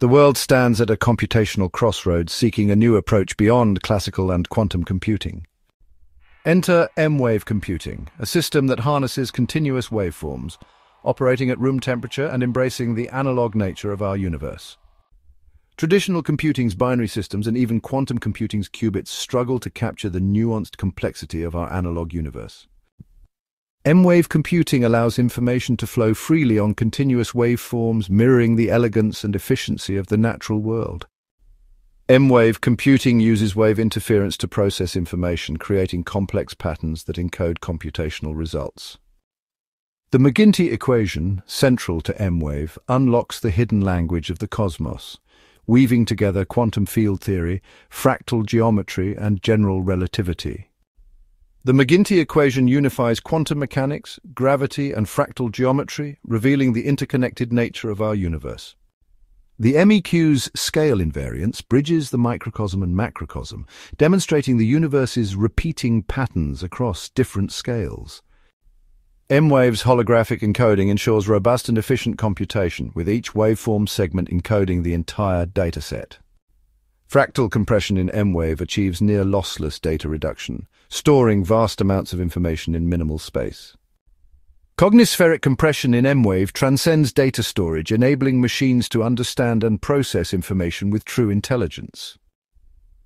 The world stands at a computational crossroads seeking a new approach beyond classical and quantum computing. Enter M-wave computing, a system that harnesses continuous waveforms, operating at room temperature and embracing the analog nature of our universe. Traditional computing's binary systems and even quantum computing's qubits struggle to capture the nuanced complexity of our analog universe. M-wave computing allows information to flow freely on continuous waveforms, mirroring the elegance and efficiency of the natural world. M-wave computing uses wave interference to process information, creating complex patterns that encode computational results. The McGinty equation, central to M-wave, unlocks the hidden language of the cosmos, weaving together quantum field theory, fractal geometry, and general relativity. The McGinty equation unifies quantum mechanics, gravity, and fractal geometry, revealing the interconnected nature of our universe. The MEQ's scale invariance bridges the microcosm and macrocosm, demonstrating the universe's repeating patterns across different scales. M-Wave's holographic encoding ensures robust and efficient computation, with each waveform segment encoding the entire dataset. Fractal compression in M-Wave achieves near lossless data reduction, storing vast amounts of information in minimal space. Cognispheric compression in M-Wave transcends data storage, enabling machines to understand and process information with true intelligence.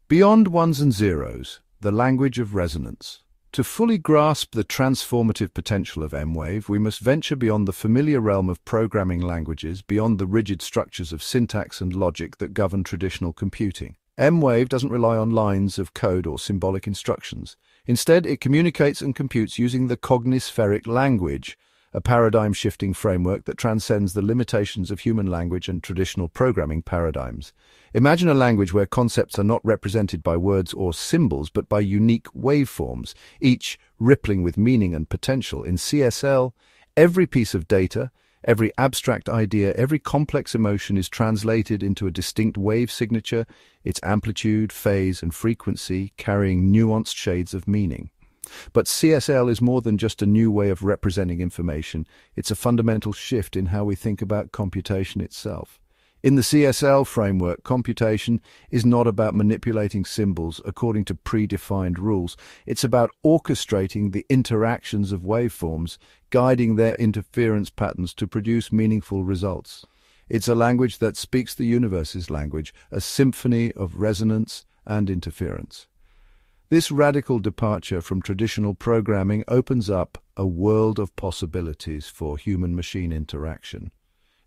Beyond ones and zeros, the language of resonance. To fully grasp the transformative potential of M-Wave, we must venture beyond the familiar realm of programming languages, beyond the rigid structures of syntax and logic that govern traditional computing. M-Wave doesn't rely on lines of code or symbolic instructions. Instead, it communicates and computes using the cognispheric language, a paradigm-shifting framework that transcends the limitations of human language and traditional programming paradigms. Imagine a language where concepts are not represented by words or symbols, but by unique waveforms, each rippling with meaning and potential. In CSL, every piece of data, Every abstract idea, every complex emotion is translated into a distinct wave signature, its amplitude, phase, and frequency carrying nuanced shades of meaning. But CSL is more than just a new way of representing information. It's a fundamental shift in how we think about computation itself. In the CSL framework, computation is not about manipulating symbols according to predefined rules. It's about orchestrating the interactions of waveforms, guiding their interference patterns to produce meaningful results. It's a language that speaks the universe's language, a symphony of resonance and interference. This radical departure from traditional programming opens up a world of possibilities for human-machine interaction.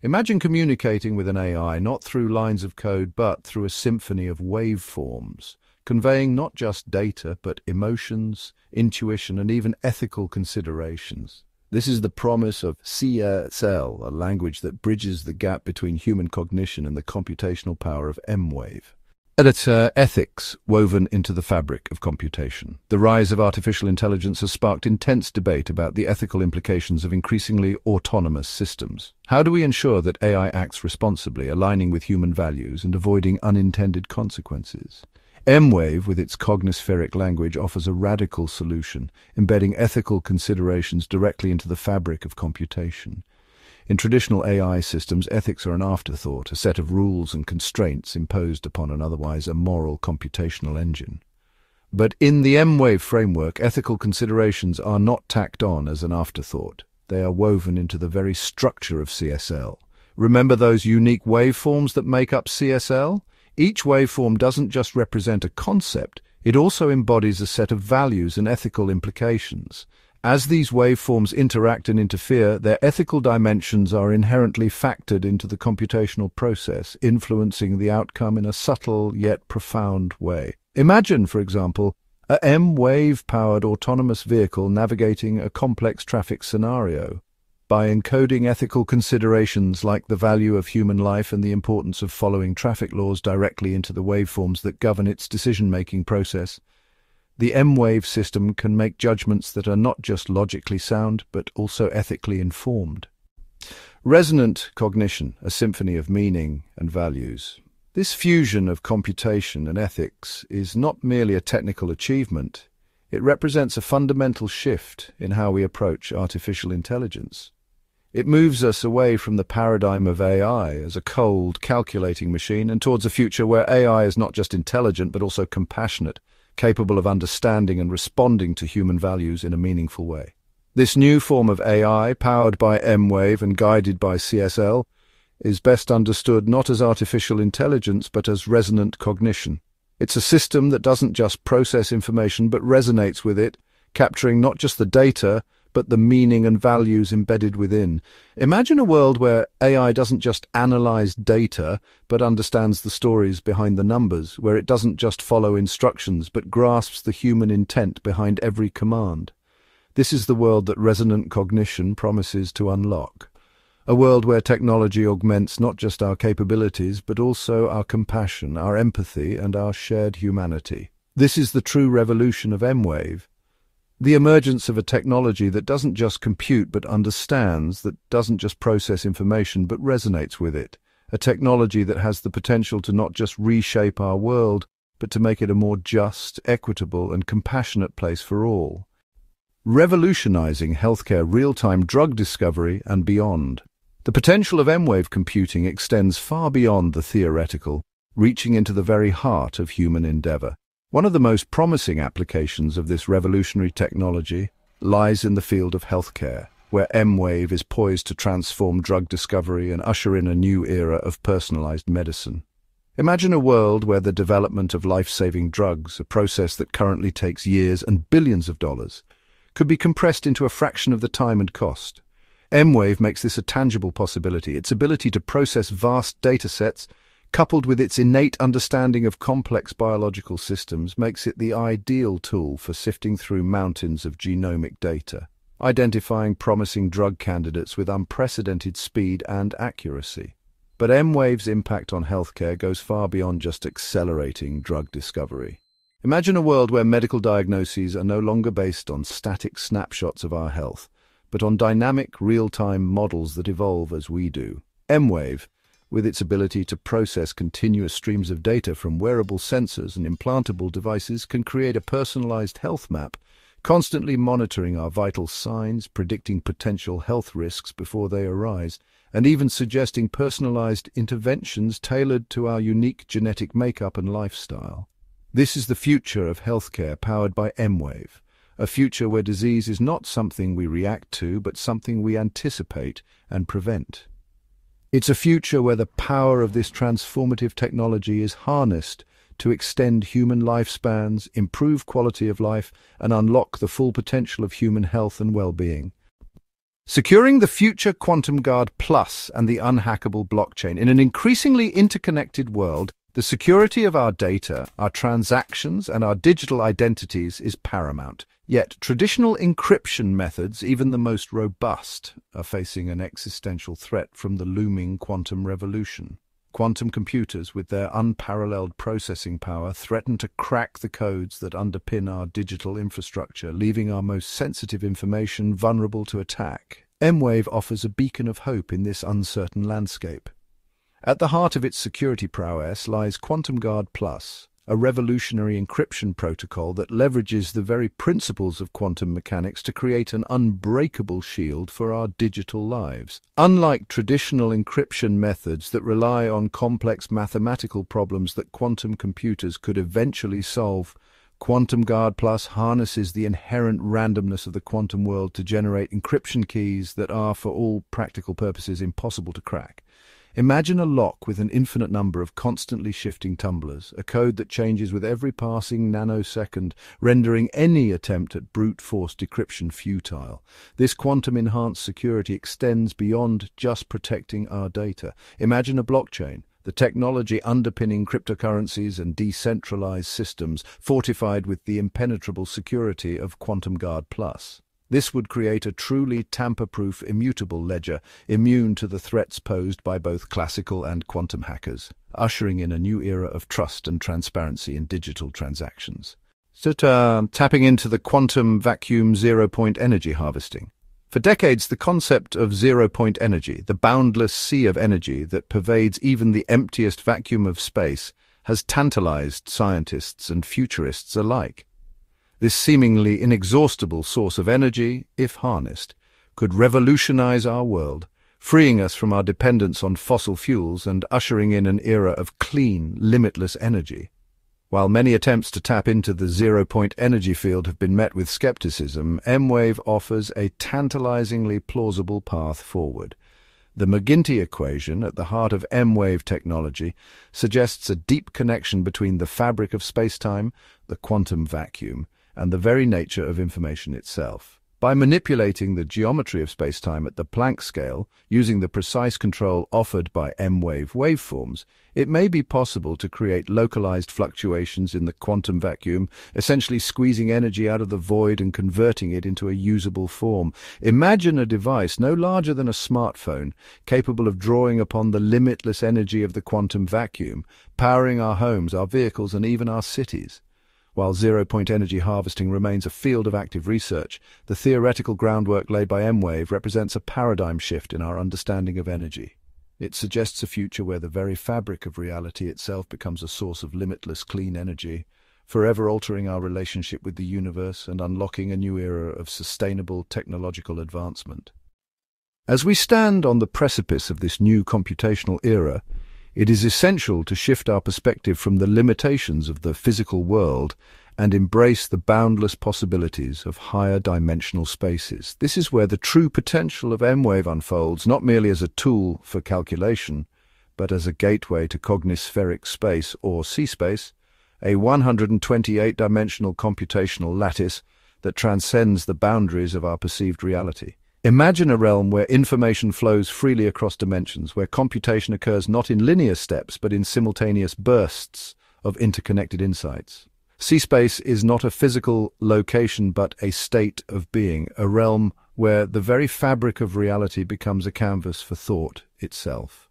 Imagine communicating with an AI not through lines of code but through a symphony of waveforms, conveying not just data but emotions, intuition and even ethical considerations. This is the promise of CSL, a language that bridges the gap between human cognition and the computational power of M-Wave. Editor Ethics woven into the fabric of computation. The rise of artificial intelligence has sparked intense debate about the ethical implications of increasingly autonomous systems. How do we ensure that AI acts responsibly, aligning with human values and avoiding unintended consequences? M-Wave, with its cognispheric language, offers a radical solution, embedding ethical considerations directly into the fabric of computation. In traditional AI systems, ethics are an afterthought, a set of rules and constraints imposed upon an otherwise immoral computational engine. But in the M-Wave framework, ethical considerations are not tacked on as an afterthought. They are woven into the very structure of CSL. Remember those unique waveforms that make up CSL? Each waveform doesn't just represent a concept, it also embodies a set of values and ethical implications. As these waveforms interact and interfere, their ethical dimensions are inherently factored into the computational process, influencing the outcome in a subtle yet profound way. Imagine, for example, a M-wave-powered autonomous vehicle navigating a complex traffic scenario. By encoding ethical considerations like the value of human life and the importance of following traffic laws directly into the waveforms that govern its decision-making process, the M-wave system can make judgments that are not just logically sound, but also ethically informed. Resonant cognition, a symphony of meaning and values. This fusion of computation and ethics is not merely a technical achievement, it represents a fundamental shift in how we approach artificial intelligence. It moves us away from the paradigm of AI as a cold, calculating machine and towards a future where AI is not just intelligent but also compassionate, capable of understanding and responding to human values in a meaningful way. This new form of AI, powered by M-Wave and guided by CSL, is best understood not as artificial intelligence but as resonant cognition. It's a system that doesn't just process information but resonates with it, capturing not just the data, but the meaning and values embedded within. Imagine a world where AI doesn't just analyze data, but understands the stories behind the numbers, where it doesn't just follow instructions, but grasps the human intent behind every command. This is the world that resonant cognition promises to unlock. A world where technology augments not just our capabilities, but also our compassion, our empathy, and our shared humanity. This is the true revolution of M-Wave, the emergence of a technology that doesn't just compute but understands, that doesn't just process information but resonates with it. A technology that has the potential to not just reshape our world, but to make it a more just, equitable and compassionate place for all. Revolutionizing healthcare real-time drug discovery and beyond. The potential of M-Wave computing extends far beyond the theoretical, reaching into the very heart of human endeavor. One of the most promising applications of this revolutionary technology lies in the field of healthcare, where M-Wave is poised to transform drug discovery and usher in a new era of personalized medicine. Imagine a world where the development of life-saving drugs, a process that currently takes years and billions of dollars, could be compressed into a fraction of the time and cost. M-Wave makes this a tangible possibility. Its ability to process vast data sets coupled with its innate understanding of complex biological systems, makes it the ideal tool for sifting through mountains of genomic data, identifying promising drug candidates with unprecedented speed and accuracy. But M-Wave's impact on healthcare goes far beyond just accelerating drug discovery. Imagine a world where medical diagnoses are no longer based on static snapshots of our health, but on dynamic, real-time models that evolve as we do. M-Wave, with its ability to process continuous streams of data from wearable sensors and implantable devices, can create a personalized health map, constantly monitoring our vital signs, predicting potential health risks before they arise, and even suggesting personalized interventions tailored to our unique genetic makeup and lifestyle. This is the future of healthcare powered by M-Wave, a future where disease is not something we react to, but something we anticipate and prevent. It's a future where the power of this transformative technology is harnessed to extend human lifespans, improve quality of life, and unlock the full potential of human health and well-being. Securing the future Quantum Guard Plus and the unhackable blockchain in an increasingly interconnected world, the security of our data, our transactions, and our digital identities is paramount. Yet traditional encryption methods, even the most robust, are facing an existential threat from the looming quantum revolution. Quantum computers, with their unparalleled processing power, threaten to crack the codes that underpin our digital infrastructure, leaving our most sensitive information vulnerable to attack. M-Wave offers a beacon of hope in this uncertain landscape. At the heart of its security prowess lies Quantum Guard Plus, a revolutionary encryption protocol that leverages the very principles of quantum mechanics to create an unbreakable shield for our digital lives. Unlike traditional encryption methods that rely on complex mathematical problems that quantum computers could eventually solve, Quantum Guard Plus harnesses the inherent randomness of the quantum world to generate encryption keys that are, for all practical purposes, impossible to crack. Imagine a lock with an infinite number of constantly shifting tumblers, a code that changes with every passing nanosecond, rendering any attempt at brute force decryption futile. This quantum-enhanced security extends beyond just protecting our data. Imagine a blockchain, the technology underpinning cryptocurrencies and decentralized systems, fortified with the impenetrable security of Quantum Guard Plus. This would create a truly tamper-proof immutable ledger, immune to the threats posed by both classical and quantum hackers, ushering in a new era of trust and transparency in digital transactions. So uh, tapping into the quantum vacuum zero-point energy harvesting. For decades, the concept of zero-point energy, the boundless sea of energy that pervades even the emptiest vacuum of space, has tantalized scientists and futurists alike. This seemingly inexhaustible source of energy, if harnessed, could revolutionize our world, freeing us from our dependence on fossil fuels and ushering in an era of clean, limitless energy. While many attempts to tap into the zero-point energy field have been met with skepticism, M-Wave offers a tantalizingly plausible path forward. The McGinty equation at the heart of M-Wave technology suggests a deep connection between the fabric of spacetime, the quantum vacuum, and the very nature of information itself. By manipulating the geometry of spacetime at the Planck scale, using the precise control offered by M-wave waveforms, it may be possible to create localized fluctuations in the quantum vacuum, essentially squeezing energy out of the void and converting it into a usable form. Imagine a device no larger than a smartphone, capable of drawing upon the limitless energy of the quantum vacuum, powering our homes, our vehicles, and even our cities. While zero-point energy harvesting remains a field of active research, the theoretical groundwork laid by M-Wave represents a paradigm shift in our understanding of energy. It suggests a future where the very fabric of reality itself becomes a source of limitless clean energy, forever altering our relationship with the universe and unlocking a new era of sustainable technological advancement. As we stand on the precipice of this new computational era, it is essential to shift our perspective from the limitations of the physical world and embrace the boundless possibilities of higher dimensional spaces. This is where the true potential of M-Wave unfolds, not merely as a tool for calculation, but as a gateway to cognispheric space, or C-space, a 128-dimensional computational lattice that transcends the boundaries of our perceived reality. Imagine a realm where information flows freely across dimensions, where computation occurs not in linear steps but in simultaneous bursts of interconnected insights. C-space is not a physical location but a state of being, a realm where the very fabric of reality becomes a canvas for thought itself.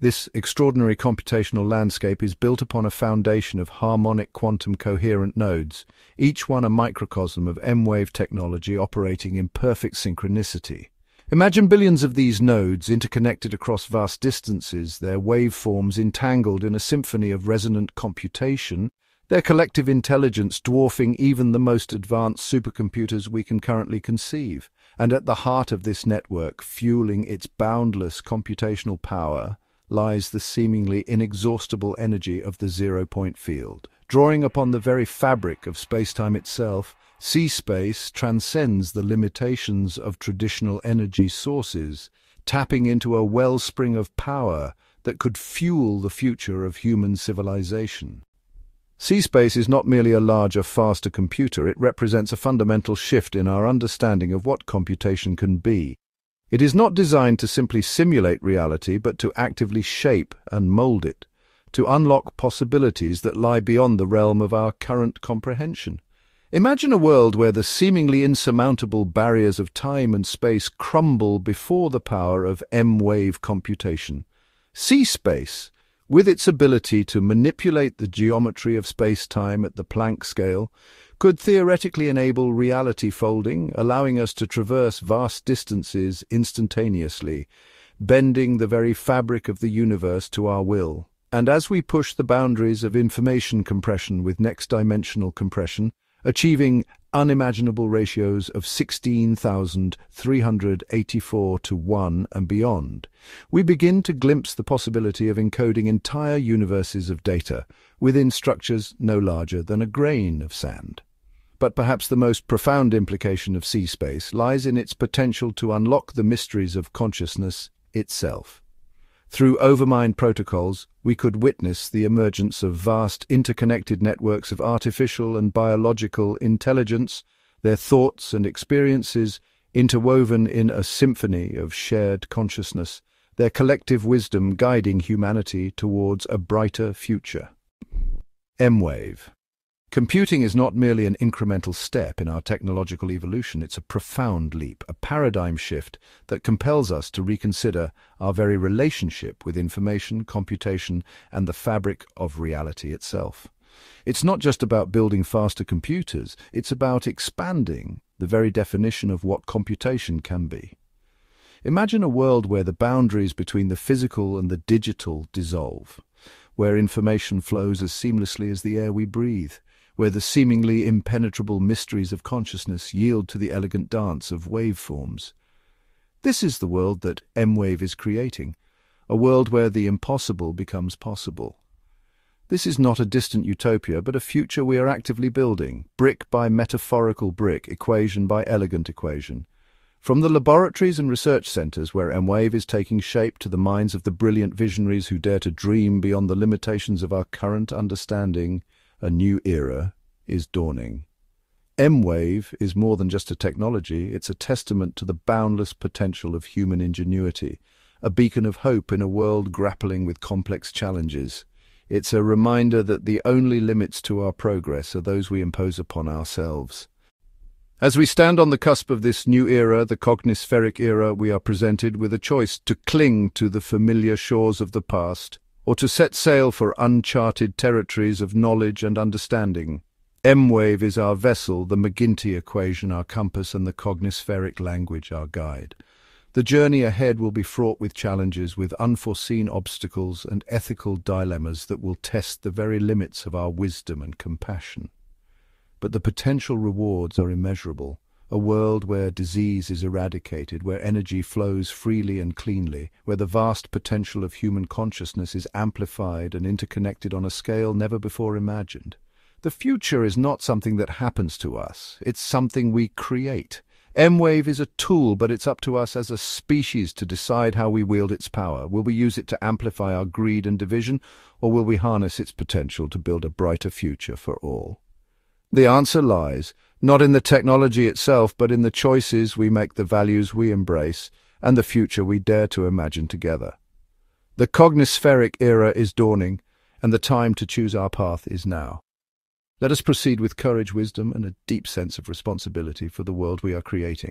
This extraordinary computational landscape is built upon a foundation of harmonic quantum coherent nodes, each one a microcosm of M-wave technology operating in perfect synchronicity. Imagine billions of these nodes interconnected across vast distances, their waveforms entangled in a symphony of resonant computation, their collective intelligence dwarfing even the most advanced supercomputers we can currently conceive. And at the heart of this network, fueling its boundless computational power, lies the seemingly inexhaustible energy of the zero-point field. Drawing upon the very fabric of spacetime itself, C-space transcends the limitations of traditional energy sources, tapping into a wellspring of power that could fuel the future of human civilization. C-space is not merely a larger, faster computer, it represents a fundamental shift in our understanding of what computation can be, it is not designed to simply simulate reality, but to actively shape and mold it, to unlock possibilities that lie beyond the realm of our current comprehension. Imagine a world where the seemingly insurmountable barriers of time and space crumble before the power of M-wave computation. C-space, with its ability to manipulate the geometry of space-time at the Planck scale, could theoretically enable reality folding, allowing us to traverse vast distances instantaneously, bending the very fabric of the universe to our will. And as we push the boundaries of information compression with next-dimensional compression, achieving unimaginable ratios of 16,384 to 1 and beyond, we begin to glimpse the possibility of encoding entire universes of data within structures no larger than a grain of sand. But perhaps the most profound implication of C-space lies in its potential to unlock the mysteries of consciousness itself. Through overmind protocols, we could witness the emergence of vast interconnected networks of artificial and biological intelligence, their thoughts and experiences interwoven in a symphony of shared consciousness, their collective wisdom guiding humanity towards a brighter future. M-Wave Computing is not merely an incremental step in our technological evolution, it's a profound leap, a paradigm shift that compels us to reconsider our very relationship with information, computation, and the fabric of reality itself. It's not just about building faster computers, it's about expanding the very definition of what computation can be. Imagine a world where the boundaries between the physical and the digital dissolve, where information flows as seamlessly as the air we breathe, where the seemingly impenetrable mysteries of consciousness yield to the elegant dance of waveforms. This is the world that M-Wave is creating, a world where the impossible becomes possible. This is not a distant utopia, but a future we are actively building, brick by metaphorical brick, equation by elegant equation. From the laboratories and research centres where M-Wave is taking shape to the minds of the brilliant visionaries who dare to dream beyond the limitations of our current understanding, a new era is dawning. M-Wave is more than just a technology, it's a testament to the boundless potential of human ingenuity, a beacon of hope in a world grappling with complex challenges. It's a reminder that the only limits to our progress are those we impose upon ourselves. As we stand on the cusp of this new era, the cognispheric era, we are presented with a choice to cling to the familiar shores of the past or to set sail for uncharted territories of knowledge and understanding. M-wave is our vessel, the McGinty equation our compass and the cognispheric language our guide. The journey ahead will be fraught with challenges, with unforeseen obstacles and ethical dilemmas that will test the very limits of our wisdom and compassion. But the potential rewards are immeasurable. A world where disease is eradicated, where energy flows freely and cleanly, where the vast potential of human consciousness is amplified and interconnected on a scale never before imagined. The future is not something that happens to us, it's something we create. M-Wave is a tool, but it's up to us as a species to decide how we wield its power. Will we use it to amplify our greed and division, or will we harness its potential to build a brighter future for all? The answer lies not in the technology itself, but in the choices we make, the values we embrace, and the future we dare to imagine together. The cognispheric era is dawning, and the time to choose our path is now. Let us proceed with courage, wisdom, and a deep sense of responsibility for the world we are creating.